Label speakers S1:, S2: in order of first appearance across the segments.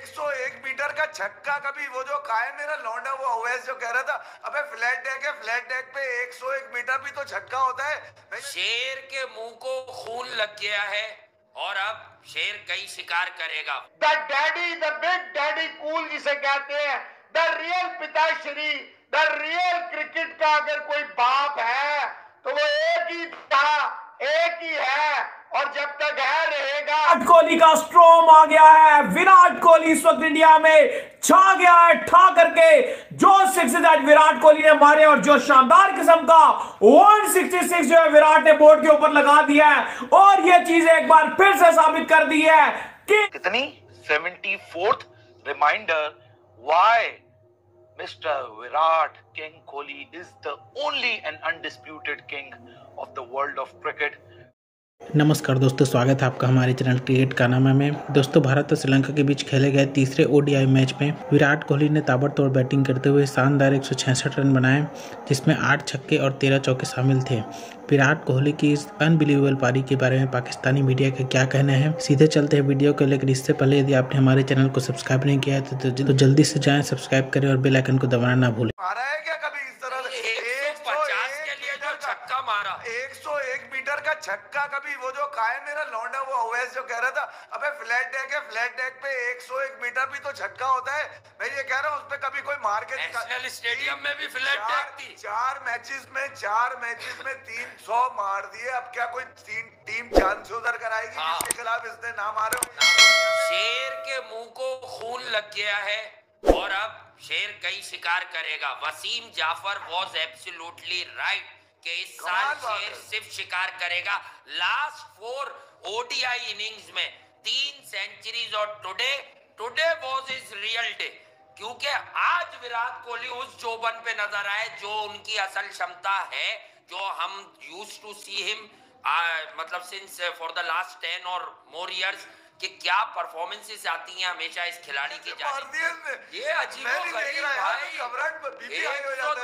S1: 101 metre का छक्का कभी वो जो है मेरा लौंडा वो ओवैस जो कह रहा था अबे फ्लैट डेक है फ्लैट डेक पे 101 मीटर भी तो छक्का होता है।
S2: शेर के मुँह को खून लग गया है और अब शेर कई शिकार करेगा।
S3: The daddy the big daddy cool जिसे कहते हैं। द रियल पिताश्री द रियल क्रिकेट का अगर कोई बाप है तो वो एक ही था एक ही है। और जब तक है रहेगा
S4: विराट कोहली का स्ट्रोम आ गया है। विराट कोहली इस वक्त इंडिया में छा गया है ठा करके। जो सिक्सेस आज विराट कोहली ने मारे और जो शानदार किस्म का 166 जो है विराट ने बोर्ड के ऊपर लगा दिया है। और ये चीज़ एक बार फिर से साबित कर दी है कि
S5: कितनी? 74th reminder why mister Virat king Kohli is the only and undisputed king of the world of cricket
S6: नमस्कार दोस्तों स्वागत है आपका हमारे चैनल क्रिकेट का में। दोस्तों भारत और श्रीलंका के बीच खेले गए तीसरे ओडीआई मैच में विराट कोहली ने ताबड़तोड़ बैटिंग करते हुए शानदार 166 रन बनाए जिसमें आठ छक्के और तेरह चौके शामिल थे। विराट कोहली की इस अनबिलीवेबल पारी के बारे में पाकिस्तानी मीडिया का क्या कहना है सीधे चलते हैं वीडियो को लेकर। इससे पहले यदि आपने हमारे चैनल को सब्सक्राइब नहीं किया है तो, तो, तो जल्दी से जाएँ सब्सक्राइब करें और बेलाइकन को दबाना ना भूलें।
S1: मारा। 101 मीटर का छक्का कभी वो जो है मेरा लौंडा वो ओवैस जो कह रहा था अबे फ्लैट डेक है फ्लैट डेक पे 101 मीटर भी तो छक्का होता है। मैं ये कह रहा हूँ उस पे कभी कोई मार के
S2: नेशनल स्टेडियम में भी फ्लैट डेक थी।
S1: चार मैचेस में चार मैचेस में तीन सौ मार दिए। अब क्या कोई तीन टीम उधर कराएगी
S2: हाँ।
S1: जिसके खिलाफ इसने ना मारे
S2: शेर के मुँह को खून लग गया है और अब शेर कई शिकार करेगा। Wasim Jaffer was absolutely right कि इस साल शेर सिर्फ़ शिकार करेगा। लास्ट फोर ओडीआई इनिंग्स में। तीन सेंचुरीज और today today was is real day क्योंकि आज विराट कोहली उस जोबन पे नज़र आए जो उनकी असल क्षमता है जो हम यूज़ टू सी हिम मतलब since for the last ten और मोर इयर्स कि क्या परफॉर्मेंसेस आती हैं हमेशा इस खिलाड़ी की जाने ये अजीब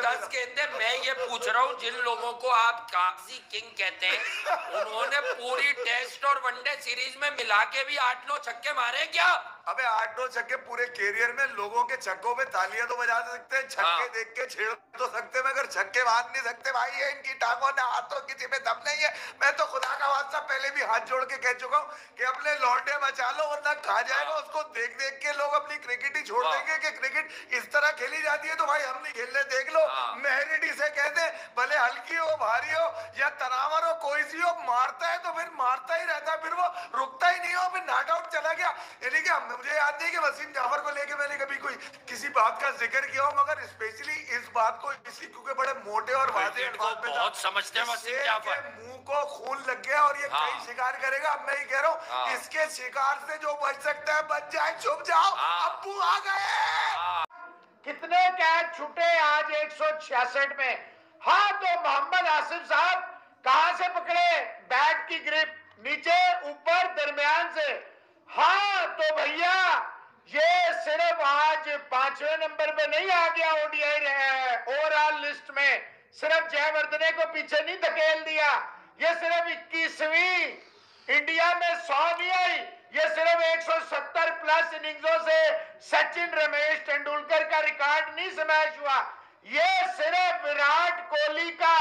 S2: दस। गेंदे मैं ये पूछ रहा हूँ जिन लोगों को आप कागज़ी किंग कहते हैं उन्होंने पूरी टेस्ट और वनडे सीरीज़ में मिला के भी आठ नौ छक्के मारे क्या?
S1: अबे आठ नौ छक्के पूरे कैरियर में लोगों के छक्कों पे तालियाँ तो बजा सकते हैं छक्के
S2: हाँ।
S1: देख के छेड़ तो सकते हैं मगर छक्के मार नहीं सकते भाई ये इनकी टांगों ने हाथों किसी में दम नहीं है मैं तो खुदा का वास्ता पहले भी हाथ जोड़ के कह चुका हूँ कि अपने लौंडे बचा लो वरना कहा जाएगा
S2: हाँ।
S1: उसको देख देख के लोग अपनी क्रिकेट ही छोड़
S2: वाह।
S1: देंगे कि क्रिकेट इस तरह खेली जाती है तो भाई हम नहीं खेलने देख लो
S2: हाँ।
S1: मेहरिटी से कहते भले हल्की हो भारी हो या तनावर हो कोई सी हो मारता है तो फिर मारता ही रहता है फिर वो रुकता ही नहीं हो फिर नॉट आउट चला गया यानी कि मुझे याद नहीं कि वसीम जाफ़र को लेके मैंने कभी कोई किसी बात का ज़िक्र किया हो मगर स्पेशली इस बात को इसी क्योंकि बड़े मोटे और वादे में
S2: बहुत समझते हैं वसीम जाफ़र।
S1: मुँह को खून लग गया और ये
S2: हाँ।
S1: कई शिकार करेगा अब मैं ये कह रहा हूँ
S2: हाँ।
S1: इसके शिकार से जो बच सकता है बच जाए छुप जाओ
S2: हाँ।
S1: अब्बू आ गए
S3: कितने कैच छूटे आज 166 में हाँ तो मोहम्मद आसिफ साहब कहा से पकड़े बैट की ग्रिप नीचे ऊपर दरमियान से हाँ तो भैया, ये सिर्फ़ आज पाँचवें नंबर पे नहीं आ गया ओडीआई ओवरऑल लिस्ट में सिर्फ़ जयवर्धने को पीछे नहीं धकेल दिया। ये सिर्फ़ इक्कीसवीं इंडिया में सौ नहीं आई। ये सिर्फ़ 170 प्लस इनिंग्सों से सचिन, रमेश तेंदुलकर का रिकॉर्ड नहीं स्मैश हुआ। ये सिर्फ़ विराट कोहली का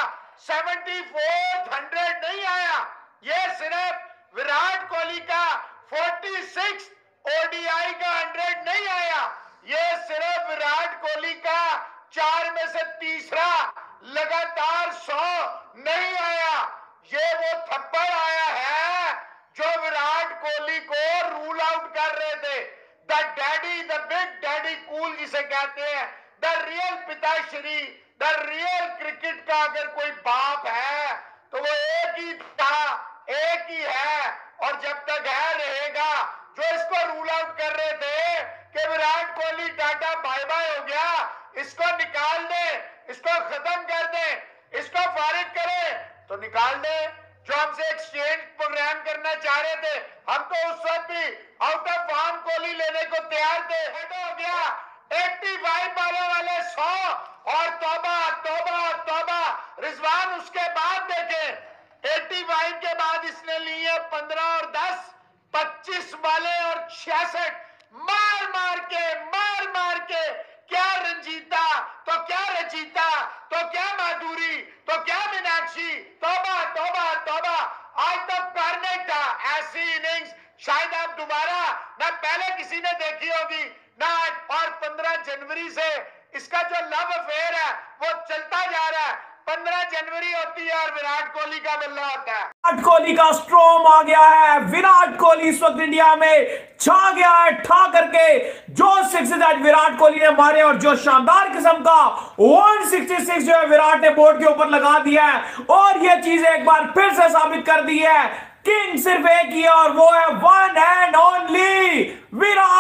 S3: 74th हंड्रेड नहीं आया। ये सिर्फ़ विराट कोहली का 46 ओडीआई का हंड्रेड नहीं आया। ये सिर्फ़ विराट कोहली का चार में से तीसरा लगातार सौ नहीं आया। ये वो थप्पड़ आया है जो विराट कोहली को रूल आउट कर रहे थे। The daddy the big daddy cool जिसे कहते हैं। द रियल पिताश्री द रियल क्रिकेट का अगर कोई बाप है तो वो एक ही था। एक ही है। और जब तक है रहेगा, जो इसको रूल आउट कर रहे थे कि Virat Kohli, tata bye bye हो गया, इसको निकाल दे, इसको खत्म कर दे, इसको फारिग करे तो निकाल दे। जो हमसे एक्सचेंज प्रोग्राम करना चाह रहे थे, हम तो उस वक्त भी आउट ऑफ़ फॉर्म कोहली लेने को तैयार थे। तो हो गया। 85 पाने वाले 100 और तौबा तौबा तौबा। रिजवान उसके बाद देखे। 85 के बाद छियासठ, मार मार के, मार मार के, क्या रंजीता तो क्या रचिता तो क्या माधुरी तो क्या मीनाक्षी, तोबा तोबा तोबा। आज तक पैर नहीं था, ऐसी इनिंग्स शायद आप दोबारा, ना पहले किसी ने देखी होगी, ना आज और 15 जनवरी से इसका जो लव अफेयर है, वो चलता जा रहा है। 15 जनवरी होती है और विराट कोहली का मिलना होता है।
S4: विराट कोहली का स्ट्रोम आ गया है। विराट कोहली इस वक्त इंडिया में छा गया है, ठा करके। जो सिक्सेस आज विराट कोहली ने मारे और जो शानदार किस्म का 166 जो है विराट ने बोर्ड के ऊपर लगा दिया है। और यह चीज़ एक बार फिर से साबित कर दी है। किंग सिर्फ़ एक ही है और वो है वन एंड ओनली विराट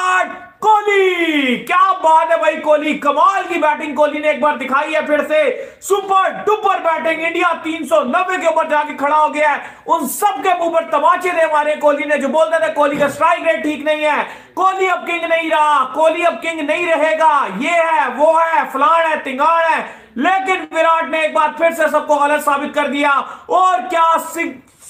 S4: बात है भाई कोहली। कमाल की बैटिंग कोहली ने एक बार दिखाई है फिर से। सुपर डुपर बैटिंग इंडिया 390 के ऊपर जाके खड़ा हो गया है। उन सब के मुँह पर तमाचे दे मारे कोहली ने जो बोलते थे, कोहली का स्ट्राइक रेट ठीक नहीं है। कोहली अब किंग नहीं रहा। कोहली अब किंग नहीं रहेगा। ये है, वो है फलान है, तिंगाण है। लेकिन विराट ने एक बार फिर से सबको गलत साबित कर दिया। और क्या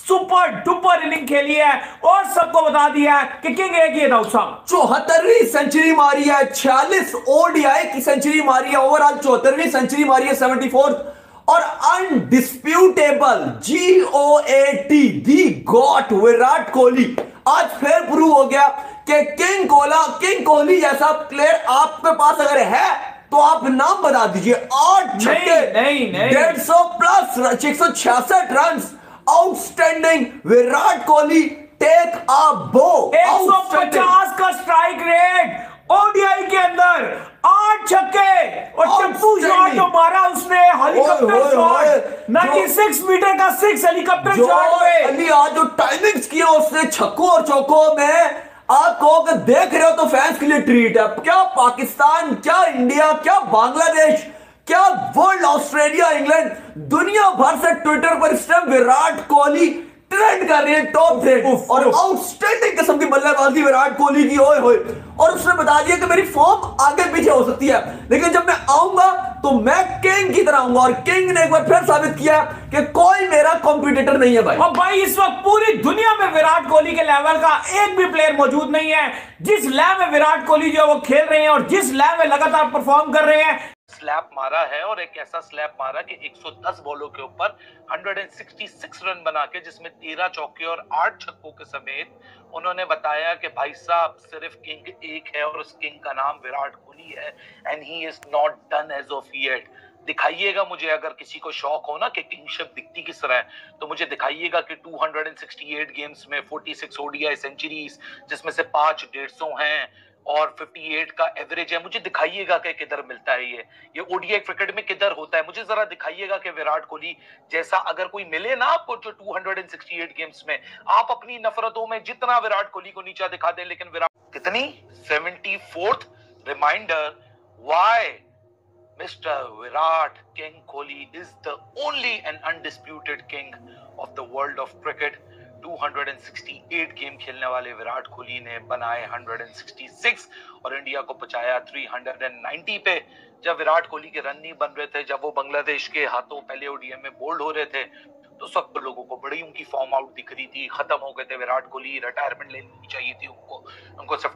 S4: सुपर डुपर इनिंग खेली है और सबको बता दिया है कि किंग एक ही दाऊद साहब
S7: चौहत्तरवीं सेंचुरी मारी है छियालीस ओडीआई की सेंचुरी मारी है ओवरऑल चौहत्तरवीं सेंचुरी मारी है सेवेंटी फोर्थ और undisputable G O A T the goat Virat Kohli. आज फिर प्रूव हो गया कि किंग कोला किंग कोहली जैसा प्लेयर आपके पास अगर है तो आप नाम बता दीजिए। आठ छक्के
S4: नहीं, नहीं।
S7: डेढ़ सौ प्लस एक सौ छियासठ run outstanding Virat Kohli take a bow
S4: 150 का स्ट्राइक रेट ओडीआई के अंदर। आठ छक्के और टप्पू शॉट जो मारा उसने हेलीकॉप्टर शॉट 96 मीटर का सिक्स हेलीकॉप्टर शॉट पे।
S7: अली आज जो टाइमिंग्स किया उसने छक्कों और चौकों में आप कहो कि देख रहे हो तो फैंस के लिए ट्रीट है। क्या पाकिस्तान क्या इंडिया क्या बांग्लादेश क्या वर्ल्ड ऑस्ट्रेलिया इंग्लैंड दुनिया भर से ट्विटर पर इस टाइम विराट कोहली ट्रेंड कर रही है टॉप
S4: थे
S7: और आउटस्टैंडिंग किस्म की बल्लेबाजी विराट कोहली की ओए होए। और उसने बता दिया कि मेरी फॉर्म आगे पीछे हो सकती है। लेकिन जब मैं आऊँगा तो मैं किंग की तरह आऊँगा। और किंग ने एक बार फिर साबित किया कि कोई मेरा कॉम्पिटिटर नहीं है भाई।
S4: और भाई इस वक्त पूरी दुनिया में विराट कोहली के लेवल का एक भी प्लेयर मौजूद नहीं है। जिस लैब में विराट कोहली जो है वो खेल रहे हैं और जिस लैब में लगातार परफॉर्म कर रहे हैं
S5: स्लैप मारा है और एक ऐसा स्लैप मारा कि 110 बॉलों के ऊपर 166 रन बना के, जिसमें 13 चौके और 8 छक्कों के समेत उन्होंने बताया कि भाई साहब, सिर्फ़ किंग एक है और उस किंग का नाम विराट कोहली है and he is not done as of yet दिखाइएगा मुझे अगर किसी को शौक हो ना कि किंगशिप दिखती किस तरह है तो मुझे दिखाइएगा कि 268 गेम्स में 46 ओडीआई सेंचुरीज जिसमें से पाँच डेढ़ सौ हैं और 58 का एवरेज है मुझे दिखाइएगा कि किधर मिलता है ये ये ओडीआई क्रिकेट में किधर होता है मुझे जरा दिखाइएगा कि विराट कोहली जैसा अगर कोई मिले ना आपको जो 268 गेम्स में, आप अपनी नफरतों में जितना विराट कोहली को नीचा दिखा दें, लेकिन विराट कितनी 74th reminder why Mr. Virat King Kohli is the only and undisputed king of the world of cricket. 268 game खेलने वाले विराट कोहली ने बनाए 166 और इंडिया को पहुँचाया 390 पे। जब विराट कोहली के रन नहीं बन रहे थे, जब वो बांग्लादेश के हाथों पहले ओडीएम में बोल्ड हो रहे थे तो सब लोगों को बड़ी उनकी फॉर्म आउट दिख रही थी, खत्म हो गए थे विराट कोहली रिटायरमेंट लेनी चाहिए थी उनको उनको सिर्फ़